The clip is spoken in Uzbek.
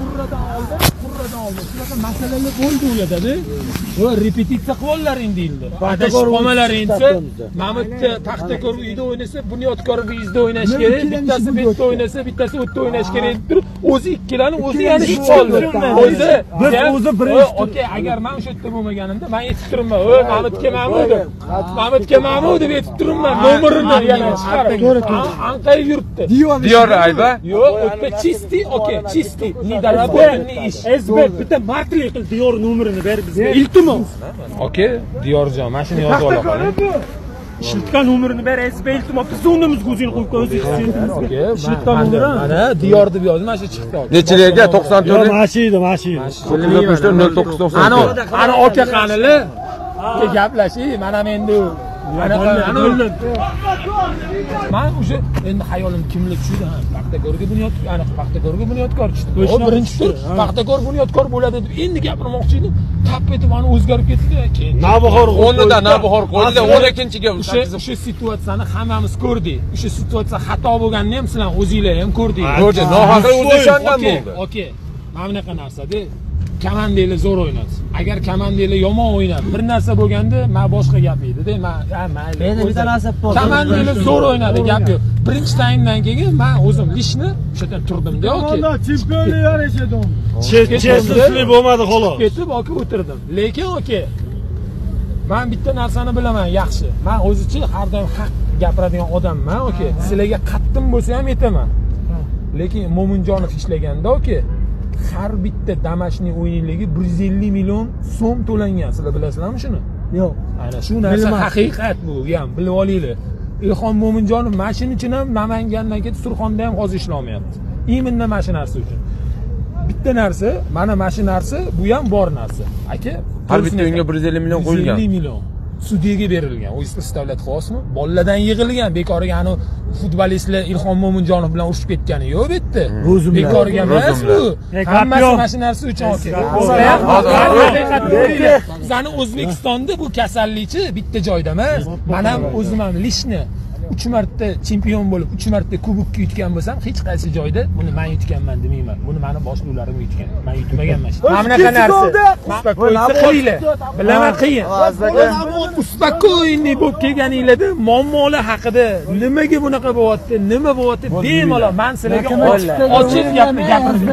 Burada aldım. Shunaqa masalalar bo'ldi u yerdada. Va repetitsiya qilib olaring deyildi adashib qolmalaringchi mana bu yerda paxtakor uyda o'ynasa bunyodkor bizda o'ynash kerak bittasi bu yerda o'ynasa bittasi u yerda o'ynash kerak deb turib o'zi ikkalani o'zi yanishib qoldi. o'zi Biz o'zi birinchi okey agar man o'sha yerda bo'lmaganimda man aytib turibman. O mamutga mamud deb. mamutga mamud deb aytib turibman. nomerini yana chiqarib anqayib yuribdi. Diyor ayba. Yo'q u yerda чистый okey чистый darabotin ni bitta martli qil diyor nomerini ber bizga. Iltimos. Okey diyorjon mana shuni yozib olaman. shiltgan nomerini ber SB iltimos. Biz o'rnimizga o'zingni qo'yib qo'y o'zing okey Shiltdan mana nomeri? mana diyor deb yozdim mana shu chiqdi hozir. nechilarga to'qson to'rt mashina mashina yetmish to'rt nol to'qqiz to'qson ana to'rt ana aka qanili? Gaplashing mana men endi man o'sha endi hayolim kimlik tushdi ha paxtakorga bunyod ana paxtakorga bunyodkor tushdi o birinchi tur paxtakor bunyodkor bo'ladi deb endi gapirmoqchi edim tap etib mana o'zgarib ketdi. Keyin navbahor o'rnida navbahor qo'ydi o'n ikkinchiga o'sha o'sha situatsiyani hammamiz ko'rdik. O'sha situatsiya xato bo'lganini ham sizlar o'zinglar ham ko'rdingiz. Ko'rdi nohaqli o'zi ishongan bo'ldi. okey. Mana bunaqa narsada komandanglar zo'r o'ynadi agar komandanglar yomon o'ynadi bir narsa bo'lganda man boshqa gap edida man mayli Endi bitta narsa bor. komandanglar zo'r o'ynadi gap yo'q birinchi taymdan keyin man o'zim lishni o'sha yerdan turdimda yarashadi chestlik bo'lmadi xolos. Ketib oka o'tirdim. Lekin okey. Man bitta narsani bilaman yaxshi. Man o'zichi har doim haq gapiradigan odamman okey. Sizlarga qattim bo'lsa ham aytaman lekin mo'minjonov ishlaganda okey har bitta damashniy o'yinligi bir yuz ellik million so'm to'langan. Sizlar bilasizlarmi shuni? Yo'q. ana shu narsa haqiqat bu ham bilib olinglar. Ilhom mo'minjonov mana shuning uchun ham namangandan ketib surxonda ham hozir ishlolmayapti именно mana shu narsa uchun. Bitta narsa mana mana shu narsa bu ham bor narsa. Aka har bitta o'yinga bir yuz ellik million qo'yilgan. 150 million sudyaga berilgan. O'zingiz представлять qilyapsizmi bolalardan yig'ilgan. Bekoriga anavi futbolistlar ilhom mo'minjonov bilan urushib ketgani yo'q bu yerda. Ro'zimlar. bekorga emas bu. Hammasi mana shu narsa uchun bizani o'zbekistonda bu kasallikchi bitta joyda emas man ham o'zim ham lishni uch marta chempion bo'lib uch marta kubokka yutgan bo'lsam hech qaysi joyda buni man yutganman demayman. Buni mani boshliqlarim yutgan man yutmaganman mana bunaqa narsa? qilinglar bilaman qiyin uspokоенный bo'lib kelganinglarda muammolar haqida nimaga bunaqa bo'lyapti nima bo'lyapti? Bemalol man sizlarga ochiq ochiq gapirdim